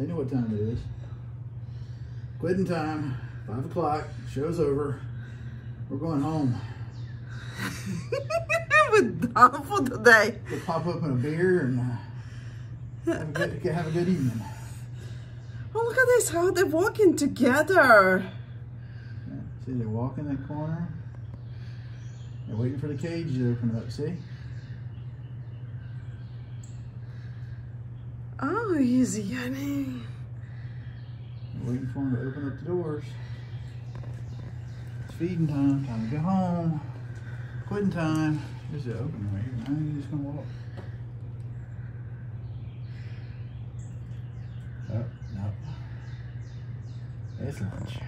They know what time it is. Quitting time. Five o'clock. Show's over. We're going home. We're done today. We'll pop open a beer and uh, have, a good, have a good evening. Oh, look at this, how they're walking together. See, they're walking that corner. They're waiting for the cage to open up, see? Oh, he's yawning. Waiting for him to open up the doors. It's feeding time. Time to go home. Quitting time. There's the open right here. Now you're just gonna walk. Oh, no. It's lunch.